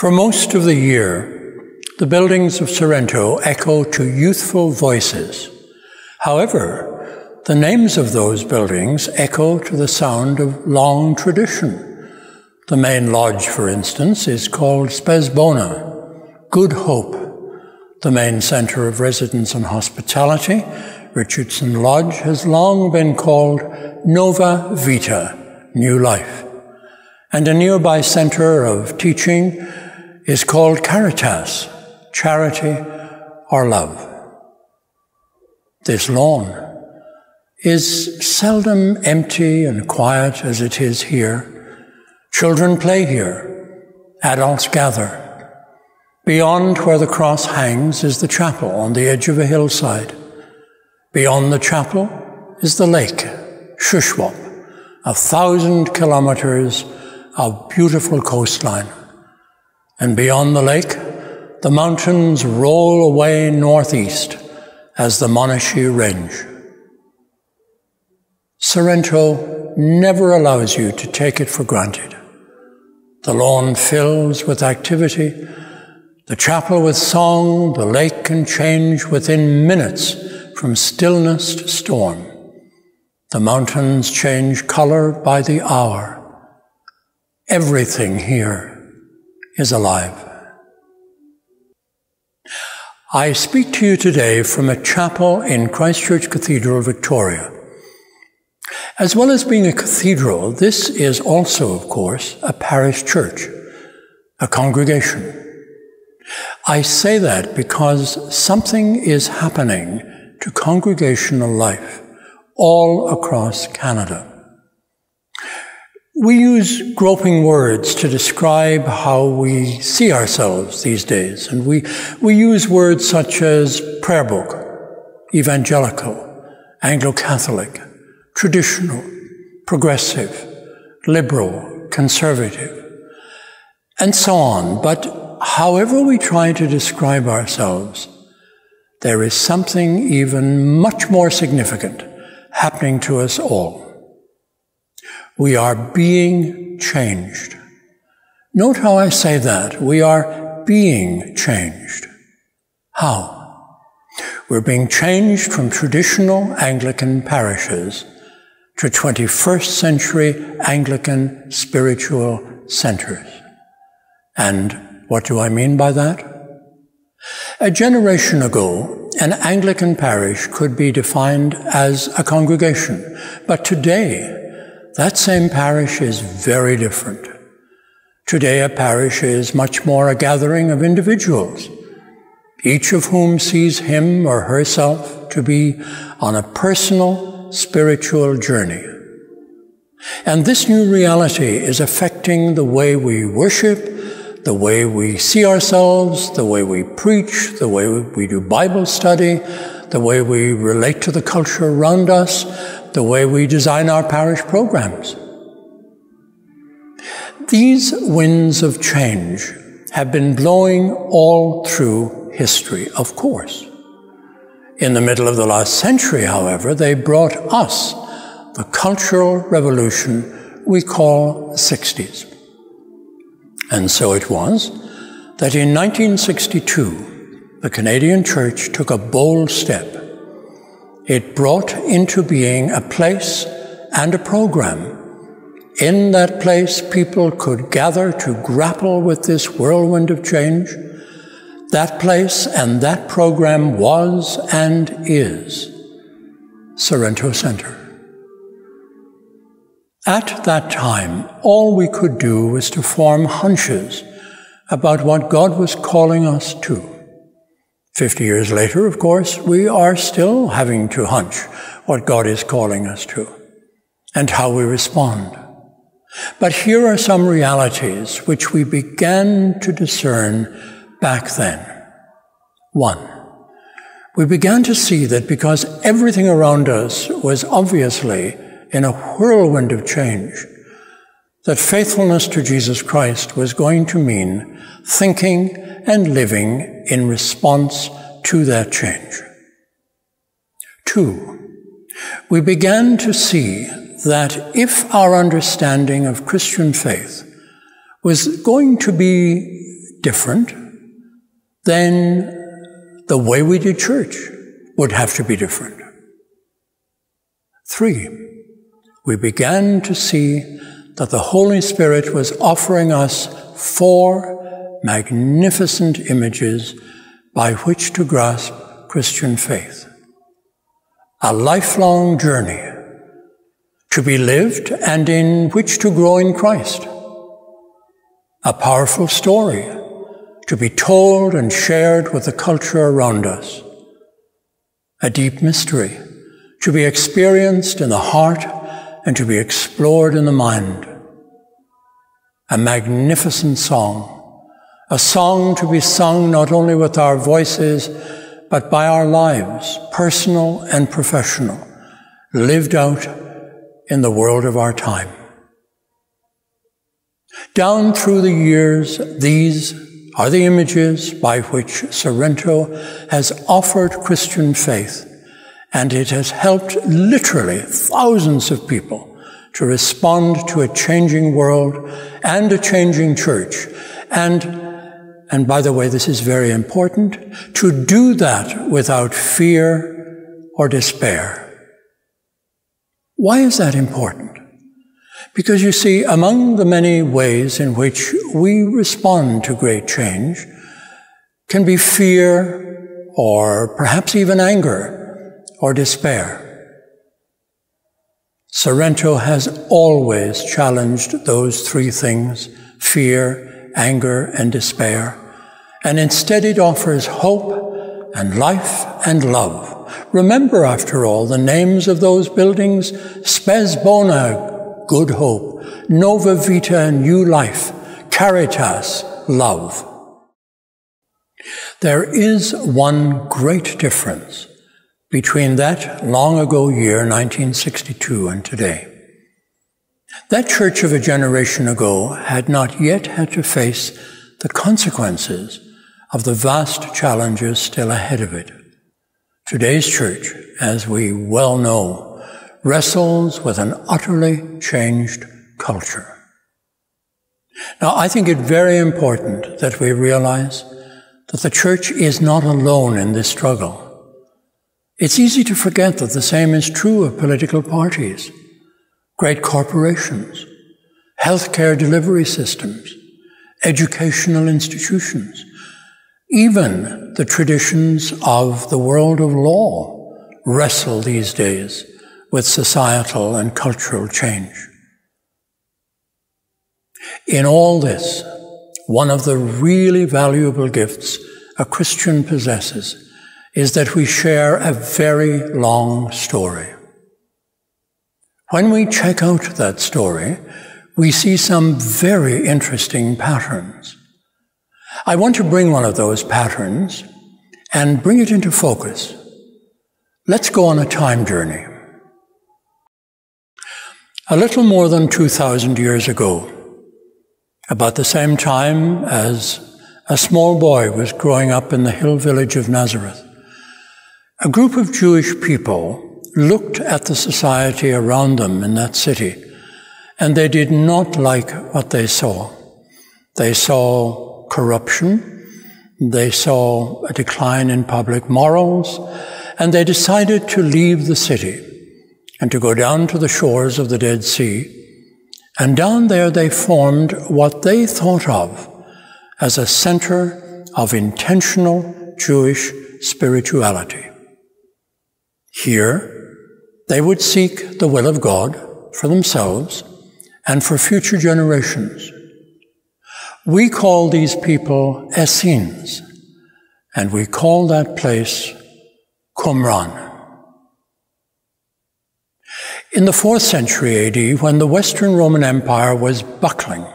For most of the year, the buildings of Sorrento echo to youthful voices. However, the names of those buildings echo to the sound of long tradition. The main lodge, for instance, is called Spes Bona, Good Hope. The main center of residence and hospitality, Richardson Lodge, has long been called Nova Vita, New Life. And a nearby center of teaching is called caritas, charity or love. This lawn is seldom empty and quiet as it is here. Children play here, adults gather. Beyond where the cross hangs is the chapel on the edge of a hillside. Beyond the chapel is the lake, Shuswap, a thousand kilometers of beautiful coastline. And beyond the lake, the mountains roll away northeast as the Monashee Range. Sorrento never allows you to take it for granted. The lawn fills with activity, the chapel with song, the lake can change within minutes from stillness to storm. The mountains change color by the hour. Everything here is alive. I speak to you today from a chapel in Christchurch Cathedral, Victoria. As well as being a cathedral, this is also, of course, a parish church, a congregation. I say that because something is happening to congregational life all across Canada. We use groping words to describe how we see ourselves these days, and we, we use words such as prayer book, evangelical, Anglo-Catholic, traditional, progressive, liberal, conservative, and so on. But however we try to describe ourselves, there is something even much more significant happening to us all. We are being changed. Note how I say that. We are being changed. How? We're being changed from traditional Anglican parishes to 21st century Anglican spiritual centers. And what do I mean by that? A generation ago, an Anglican parish could be defined as a congregation, but today, that same parish is very different. Today, a parish is much more a gathering of individuals, each of whom sees him or herself to be on a personal spiritual journey. And this new reality is affecting the way we worship, the way we see ourselves, the way we preach, the way we do Bible study, the way we relate to the culture around us, the way we design our parish programs. These winds of change have been blowing all through history, of course. In the middle of the last century, however, they brought us the cultural revolution we call the 60s. And so it was that in 1962, the Canadian Church took a bold step it brought into being a place and a program. In that place, people could gather to grapple with this whirlwind of change. That place and that program was and is Sorrento Center. At that time, all we could do was to form hunches about what God was calling us to. Fifty years later, of course, we are still having to hunch what God is calling us to and how we respond. But here are some realities which we began to discern back then. One, we began to see that because everything around us was obviously in a whirlwind of change, that faithfulness to Jesus Christ was going to mean thinking and living in response to that change. Two, we began to see that if our understanding of Christian faith was going to be different, then the way we did church would have to be different. Three, we began to see that the Holy Spirit was offering us four magnificent images by which to grasp Christian faith. A lifelong journey to be lived and in which to grow in Christ. A powerful story to be told and shared with the culture around us. A deep mystery to be experienced in the heart and to be explored in the mind. A magnificent song, a song to be sung not only with our voices, but by our lives, personal and professional, lived out in the world of our time. Down through the years, these are the images by which Sorrento has offered Christian faith, and it has helped literally thousands of people to respond to a changing world and a changing church. And, and by the way, this is very important, to do that without fear or despair. Why is that important? Because you see, among the many ways in which we respond to great change can be fear or perhaps even anger or despair. Sorrento has always challenged those three things, fear, anger, and despair, and instead it offers hope and life and love. Remember, after all, the names of those buildings, Spes Bona, good hope, Nova Vita, new life, Caritas, love. There is one great difference between that long ago year, 1962, and today. That church of a generation ago had not yet had to face the consequences of the vast challenges still ahead of it. Today's church, as we well know, wrestles with an utterly changed culture. Now, I think it very important that we realize that the church is not alone in this struggle. It's easy to forget that the same is true of political parties, great corporations, healthcare delivery systems, educational institutions, even the traditions of the world of law wrestle these days with societal and cultural change. In all this, one of the really valuable gifts a Christian possesses is that we share a very long story. When we check out that story, we see some very interesting patterns. I want to bring one of those patterns and bring it into focus. Let's go on a time journey. A little more than 2,000 years ago, about the same time as a small boy was growing up in the hill village of Nazareth, a group of Jewish people looked at the society around them in that city, and they did not like what they saw. They saw corruption, they saw a decline in public morals, and they decided to leave the city and to go down to the shores of the Dead Sea. And down there they formed what they thought of as a center of intentional Jewish spirituality. Here, they would seek the will of God for themselves and for future generations. We call these people Essenes, and we call that place Qumran. In the 4th century AD, when the Western Roman Empire was buckling,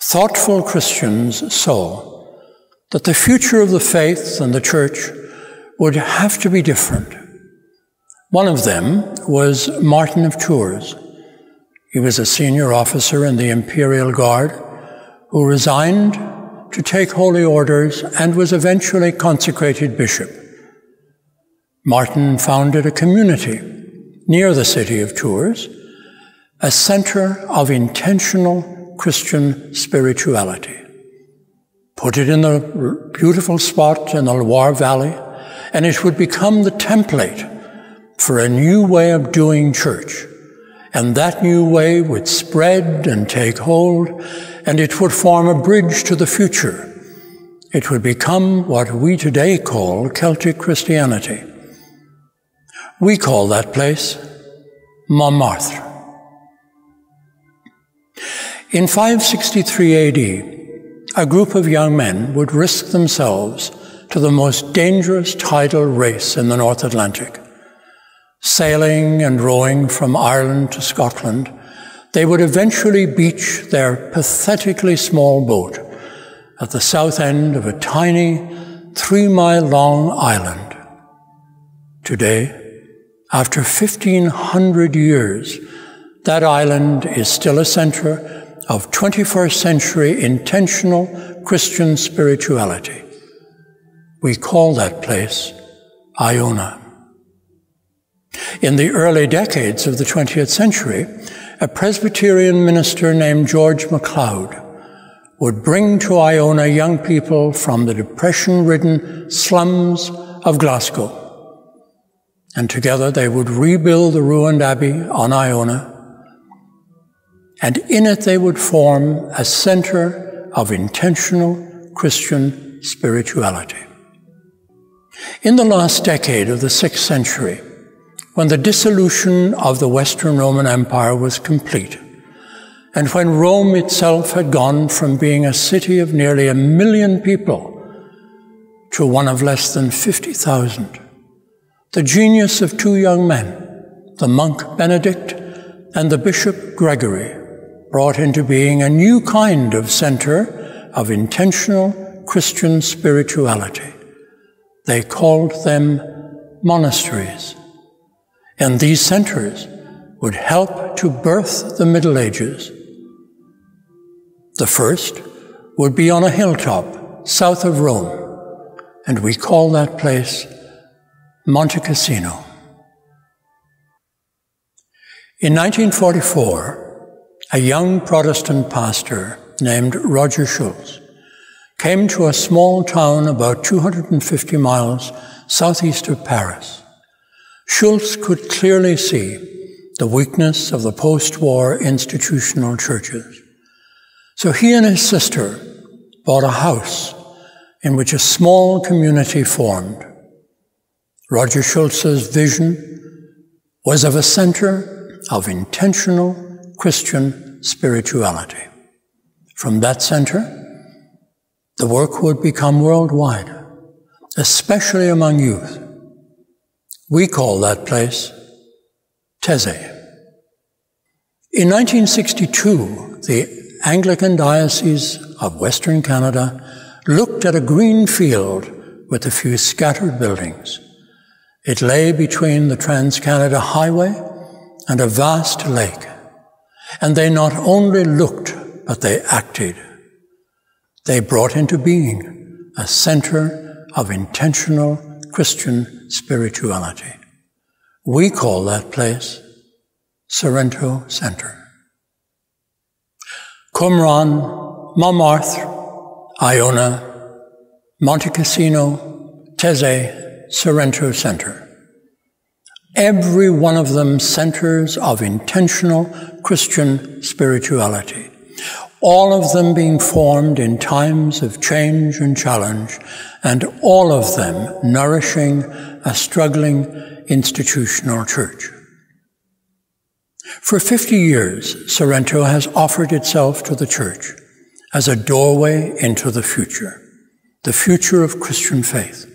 thoughtful Christians saw that the future of the faith and the church would have to be different. One of them was Martin of Tours. He was a senior officer in the Imperial Guard who resigned to take holy orders and was eventually consecrated bishop. Martin founded a community near the city of Tours, a center of intentional Christian spirituality. put it in a beautiful spot in the Loire Valley, and it would become the template for a new way of doing church. And that new way would spread and take hold, and it would form a bridge to the future. It would become what we today call Celtic Christianity. We call that place Marmoutier. In 563 AD, a group of young men would risk themselves to the most dangerous tidal race in the North Atlantic. Sailing and rowing from Ireland to Scotland, they would eventually beach their pathetically small boat at the south end of a tiny, three mile long island. Today, after 1500 years, that island is still a center of 21st century intentional Christian spirituality. We call that place Iona. In the early decades of the 20th century, a Presbyterian minister named George MacLeod would bring to Iona young people from the depression ridden slums of Glasgow and together they would rebuild the ruined abbey on Iona, and in it they would form a center of intentional Christian spirituality. In the last decade of the sixth century, when the dissolution of the Western Roman Empire was complete, and when Rome itself had gone from being a city of nearly a million people to one of less than 50,000, the genius of two young men, the monk Benedict and the bishop Gregory, brought into being a new kind of center of intentional Christian spirituality. They called them monasteries. And these centers would help to birth the Middle Ages. The first would be on a hilltop south of Rome, and we call that place Monte Cassino. In 1944, a young Protestant pastor named Roger Schutz came to a small town about 250 miles southeast of Paris. Schutz could clearly see the weakness of the post-war institutional churches. So he and his sister bought a house in which a small community formed. Roger Schutz's vision was of a center of intentional Christian spirituality. From that center, the work would become worldwide, especially among youth. We call that place Taizé. In 1962, the Anglican Diocese of Western Canada looked at a green field with a few scattered buildings. It lay between the Trans Canada Highway and a vast lake. And they not only looked, but they acted. They brought into being a center of intentional Christian spirituality. We call that place Sorrento Center. Qumran, Marmoutier, Iona, Monte Cassino, Taizé, Sorrento Center. Every one of them centers of intentional Christian spirituality. All of them being formed in times of change and challenge, and all of them nourishing a struggling institutional church. For 50 years, Sorrento has offered itself to the church as a doorway into the future, the future of Christian faith.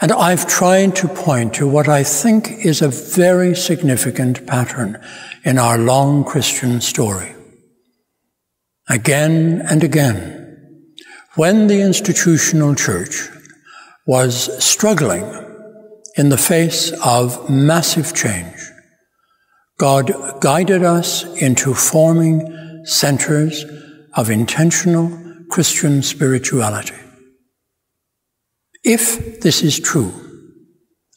And I've tried to point to what I think is a very significant pattern in our long Christian story. Again and again, when the institutional church was struggling in the face of massive change, God guided us into forming centers of intentional Christian spirituality. If this is true,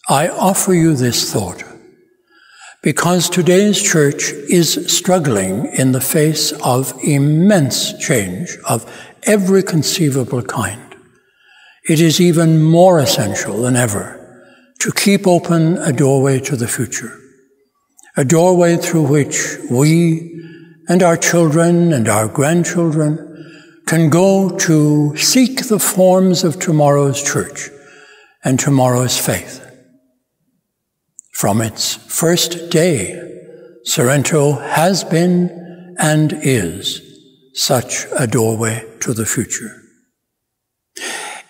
I offer you this thought. Because today's church is struggling in the face of immense change of every conceivable kind. It is even more essential than ever to keep open a doorway to the future, a doorway through which we and our children and our grandchildren can go to seek the forms of tomorrow's church and tomorrow's faith. From its first day, Sorrento has been and is such a doorway to the future.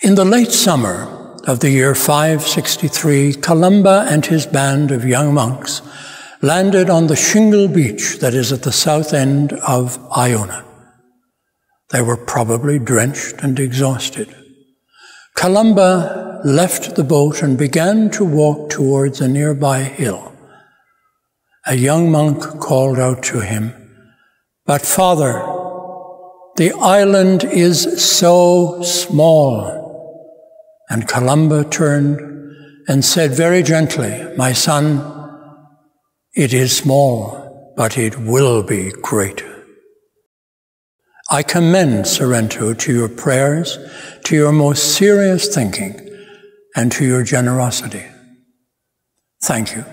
In the late summer of the year 563, Columba and his band of young monks landed on the shingle beach that is at the south end of Iona. They were probably drenched and exhausted. Columba left the boat and began to walk towards a nearby hill. A young monk called out to him, But father, the island is so small. And Columba turned and said very gently, My son, it is small, but it will be great. I commend Sorrento to your prayers, to your most serious thinking, and to your generosity. Thank you.